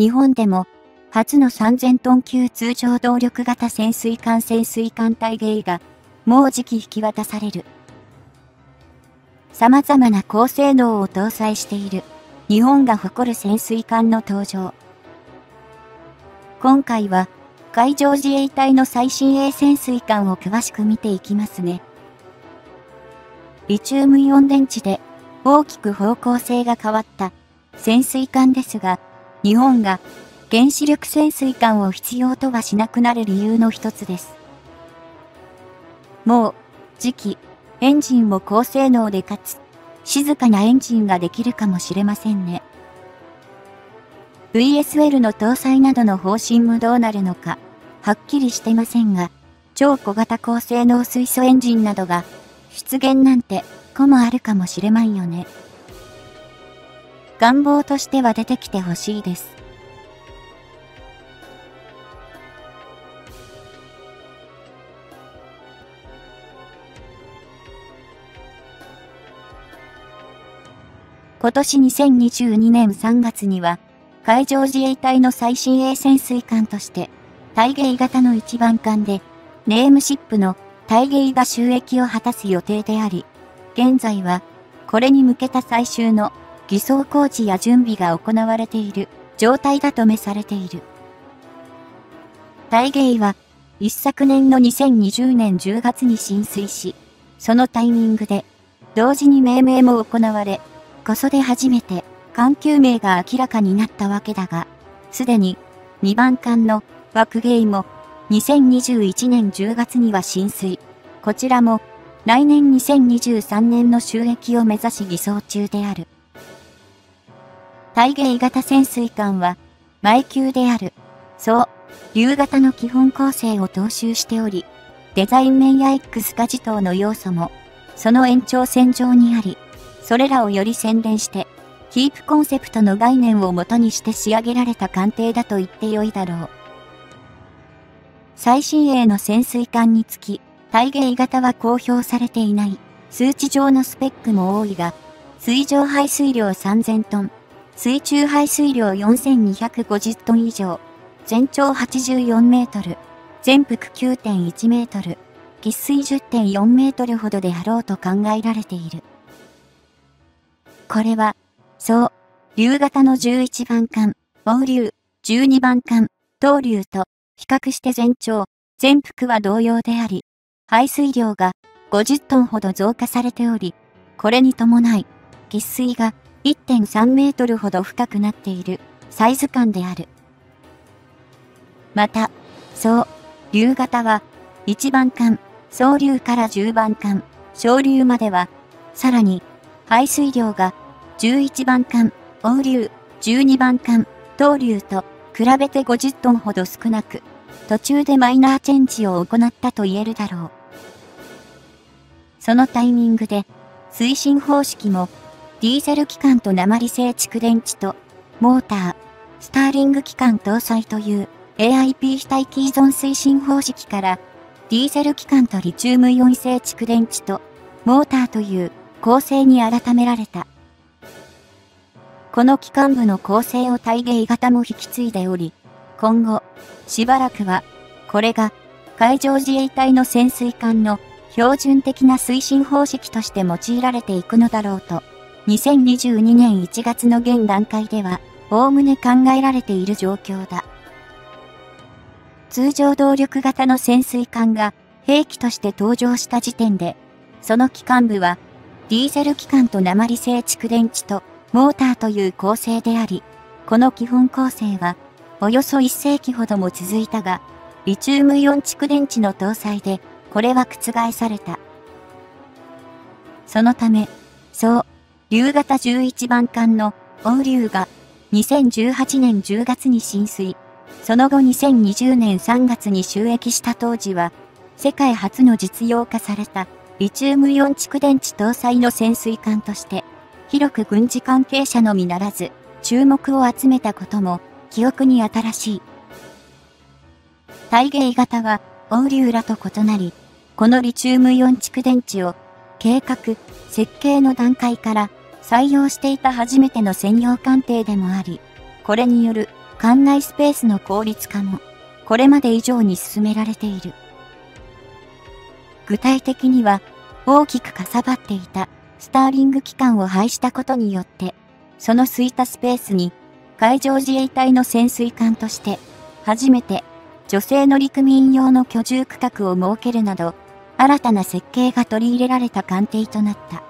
日本でも初の3000トン級通常動力型潜水艦潜水艦隊芸がもうじき引き渡される。様々な高性能を搭載している日本が誇る潜水艦の登場。今回は海上自衛隊の最新鋭潜水艦を詳しく見ていきますね。リチウムイオン電池で大きく方向性が変わった潜水艦ですが、日本が原子力潜水艦を必要とはしなくなる理由の一つです。もう、次期、エンジンも高性能でかつ、静かなエンジンができるかもしれませんね。VSL の搭載などの方針もどうなるのか、はっきりしてませんが、超小型高性能水素エンジンなどが出現なんて子もあるかもしれまんよね。願望としては出てきてほしいです。今年2022年3月には、海上自衛隊の最新鋭潜水艦として、大芸型の一番艦で、ネームシップの大芸が収益を果たす予定であり、現在は、これに向けた最終の偽装工事や準備が行われている状態だとめされている。大芸は、一昨年の2020年10月に浸水し、そのタイミングで、同時に命名も行われ、こそで初めて、環球名が明らかになったわけだが、すでに、2番艦の枠芸も、2021年10月には浸水。こちらも、来年2023年の収益を目指し偽装中である。大芸型潜水艦は、前級である。そう、竜型の基本構成を踏襲しており、デザイン面や X 化自動の要素も、その延長線上にあり、それらをより洗練して、キープコンセプトの概念を元にして仕上げられた艦艇だと言ってよいだろう。最新鋭の潜水艦につき、体芸型は公表されていない数値上のスペックも多いが、水上排水量3000トン、水中排水量4250トン以上、全長84メートル、全幅9.1メートル、喫水10.4メートルほどであろうと考えられている。これは、そう、竜型の11番艦、猛竜、12番艦、東竜と、比較して全長、全幅は同様であり、排水量が50トンほど増加されており、これに伴い、喫水が1.3メートルほど深くなっているサイズ感である。また、そう、竜型は、1番艦、総流から10番艦、小流までは、さらに、排水量が11番艦、王流、12番艦、東流と比べて50トンほど少なく、途中でマイナーチェンジを行ったと言えるだろう。そのタイミングで、推進方式も、ディーゼル機関と鉛製蓄電池と、モーター、スターリング機関搭載という AIP 非待機依存推進方式から、ディーゼル機関とリチウムイオン製蓄電池と、モーターという構成に改められた。この機関部の構成を体芸型も引き継いでおり、今後、しばらくは、これが、海上自衛隊の潜水艦の標準的な推進方式として用いられていくのだろうと、2022年1月の現段階では、おおむね考えられている状況だ。通常動力型の潜水艦が兵器として登場した時点で、その機関部は、ディーゼル機関と鉛製蓄電池とモーターという構成であり、この基本構成は、およそ1世紀ほども続いたが、リチウムイオン蓄電池の搭載で、これは覆された。そのため、そう、竜型11番艦の王竜が2018年10月に浸水、その後2020年3月に収益した当時は、世界初の実用化されたリチウムイオン蓄電池搭載の潜水艦として、広く軍事関係者のみならず、注目を集めたことも、記憶に新しい。体芸型は、オウリューラと異なり、このリチウムイオン蓄電池を、計画、設計の段階から採用していた初めての専用艦艇でもあり、これによる艦内スペースの効率化も、これまで以上に進められている。具体的には、大きくかさばっていたスターリング機関を廃したことによって、その空いたスペースに海上自衛隊の潜水艦として初めて女性乗組員用の居住区画を設けるなど新たな設計が取り入れられた艦艇となった。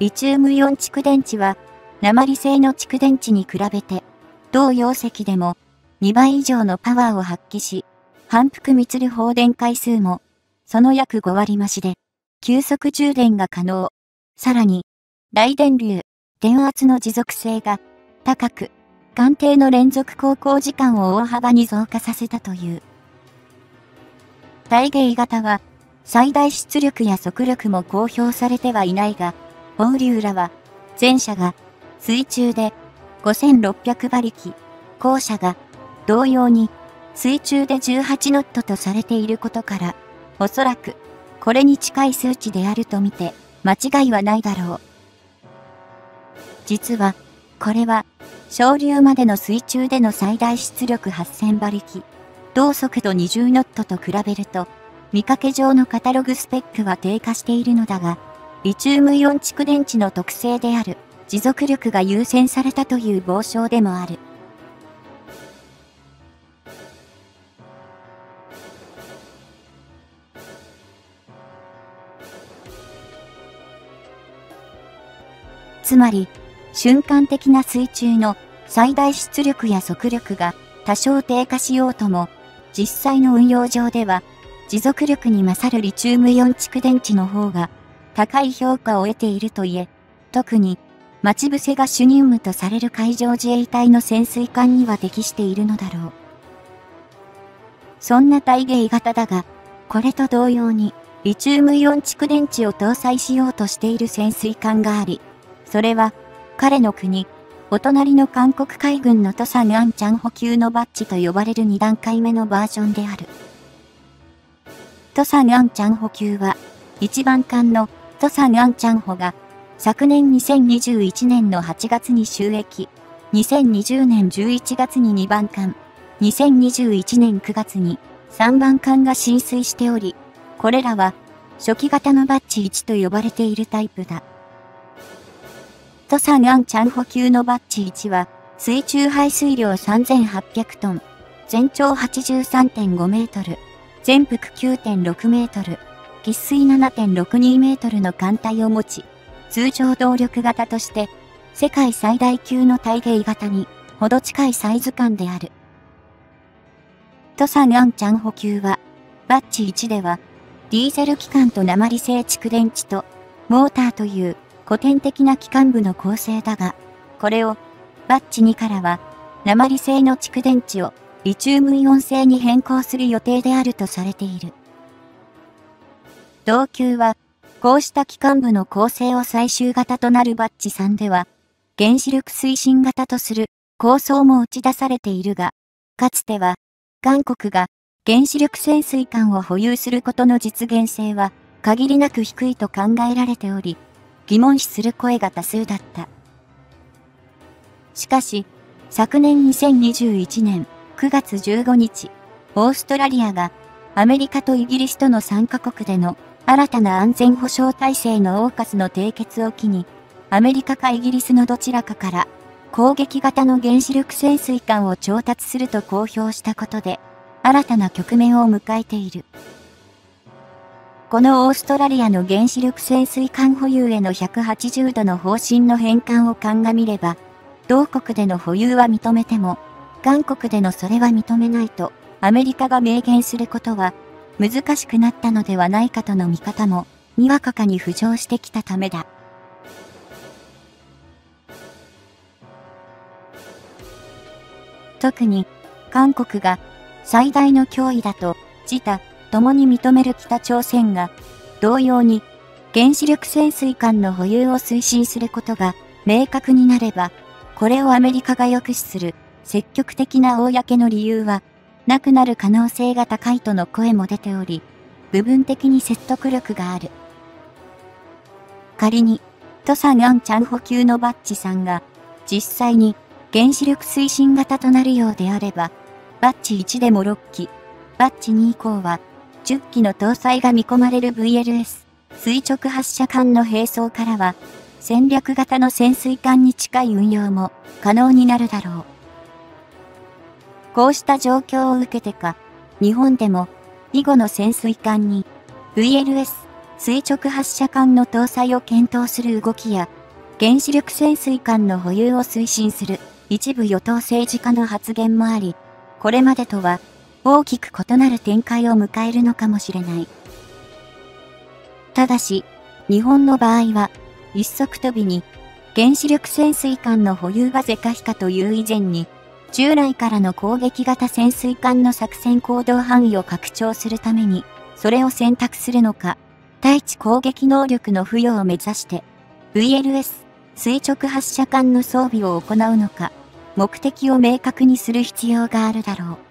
リチウムイオン蓄電池は鉛製の蓄電池に比べて同容積でも2倍以上のパワーを発揮し反復密る放電回数もその約5割増しで急速充電が可能。さらに大電流、電圧の持続性が高く、艦艇の連続航行時間を大幅に増加させたという。大芸型は、最大出力や速力も公表されてはいないが、放流らは、前者が水中で5600馬力、後者が同様に水中で18ノットとされていることから、おそらくこれに近い数値であるとみて間違いはないだろう。実は、これは、昇流までの水中での最大出力8000馬力、同速度20ノットと比べると、見かけ上のカタログスペックは低下しているのだが、リチウムイオン蓄電池の特性である持続力が優先されたという傍証でもある。つまり、瞬間的な水中の最大出力や速力が多少低下しようとも、実際の運用上では、持続力に勝るリチウムイオン蓄電池の方が高い評価を得ているといえ、特に待ち伏せが主任務とされる海上自衛隊の潜水艦には適しているのだろう。そんな体芸型だが、これと同様に、リチウムイオン蓄電池を搭載しようとしている潜水艦があり、それは、彼の国、お隣の韓国海軍のトサンアンチャン補給のバッジと呼ばれる2段階目のバージョンである。トサンアンチャン補給は、一番艦のトサンアンチャン補が、昨年2021年の8月に収益、2020年11月に2番艦、2021年9月に3番艦が浸水しており、これらは初期型のバッジ1と呼ばれているタイプだ。トサンアンチャン補給のバッジ1は、水中排水量3800トン、全長83.5メートル、全幅9.6メートル、喫水7.62メートルの艦隊を持ち、通常動力型として、世界最大級の体芸型に、ほど近いサイズ感である。トサンアンチャン補給は、バッジ1では、ディーゼル機関と鉛製蓄電池と、モーターという古典的な機関部の構成だが、これをバッチ2からは鉛製の蓄電池をリチウムイオン製に変更する予定であるとされている。同級は、こうした機関部の構成を最終型となるバッチ3では、原子力推進型とする構想も打ち出されているが、かつては、韓国が原子力潜水艦を保有することの実現性は限りなく低いと考えられており、疑問視する声が多数だった。しかし、昨年2021年9月15日、オーストラリアがアメリカとイギリスとの3カ国での新たな安全保障体制のオーカスの締結を機に、アメリカかイギリスのどちらかから攻撃型の原子力潜水艦を調達すると公表したことで、新たな局面を迎えている。このオーストラリアの原子力潜水艦保有への180度の方針の変換を鑑みれば、同国での保有は認めても、韓国でのそれは認めないと、アメリカが明言することは、難しくなったのではないかとの見方も、にわかかに浮上してきたためだ。特に、韓国が最大の脅威だと、自他、共に認める北朝鮮が、同様に原子力潜水艦の保有を推進することが明確になれば、これをアメリカが抑止する積極的な公の理由は、なくなる可能性が高いとの声も出ており、部分的に説得力がある。仮に、トサンアンチャン補給のバッチさんが、実際に原子力推進型となるようであれば、バッチ1でも6機、バッチ2以降は、10機の搭載が見込まれる VLS、垂直発射管の並走からは、戦略型の潜水艦に近い運用も可能になるだろう。こうした状況を受けてか、日本でも、以後の潜水艦に、VLS、垂直発射管の搭載を検討する動きや、原子力潜水艦の保有を推進する一部与党政治家の発言もあり、これまでとは大きく異なる展開を迎えるのかもしれない。ただし、日本の場合は、一足飛びに原子力潜水艦の保有が是か非かという以前に、従来からの攻撃型潜水艦の作戦行動範囲を拡張するために、それを選択するのか、対地攻撃能力の付与を目指して、VLS 垂直発射艦の装備を行うのか、目的を明確にする必要があるだろう。